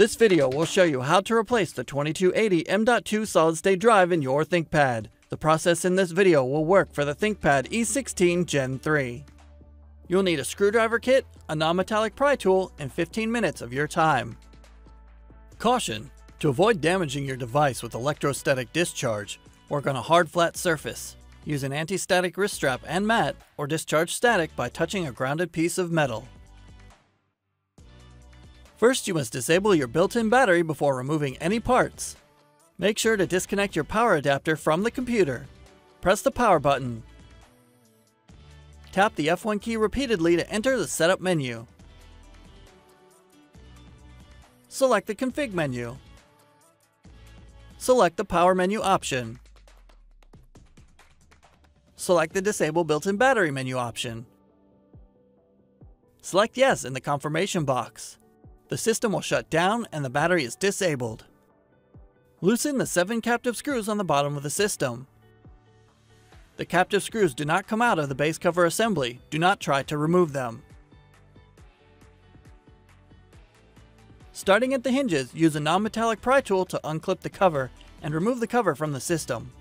This video will show you how to replace the 2280 M.2 solid-state drive in your ThinkPad. The process in this video will work for the ThinkPad E16 Gen 3. You'll need a screwdriver kit, a non-metallic pry tool, and 15 minutes of your time. Caution! To avoid damaging your device with electrostatic discharge, work on a hard flat surface. Use an anti-static wrist strap and mat, or discharge static by touching a grounded piece of metal. First, you must disable your built-in battery before removing any parts. Make sure to disconnect your power adapter from the computer. Press the power button. Tap the F1 key repeatedly to enter the setup menu. Select the config menu. Select the power menu option. Select the disable built-in battery menu option. Select yes in the confirmation box. The system will shut down and the battery is disabled. Loosen the 7 captive screws on the bottom of the system. The captive screws do not come out of the base cover assembly. Do not try to remove them. Starting at the hinges, use a non-metallic pry tool to unclip the cover and remove the cover from the system.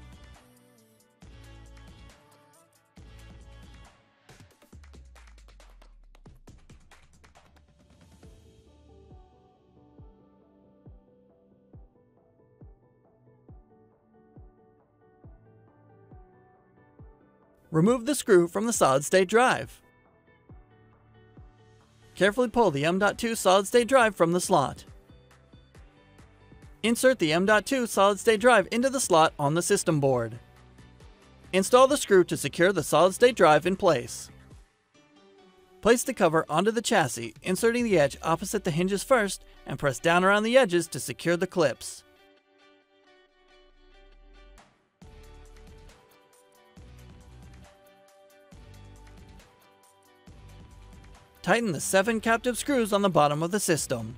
Remove the screw from the solid-state drive. Carefully pull the M.2 solid-state drive from the slot. Insert the M.2 solid-state drive into the slot on the system board. Install the screw to secure the solid-state drive in place. Place the cover onto the chassis, inserting the edge opposite the hinges first, and press down around the edges to secure the clips. Tighten the 7 captive screws on the bottom of the system.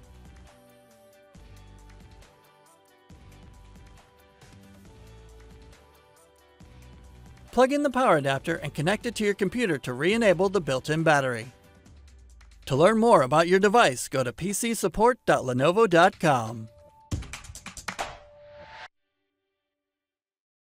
Plug in the power adapter and connect it to your computer to re-enable the built-in battery. To learn more about your device, go to pcsupport.lenovo.com.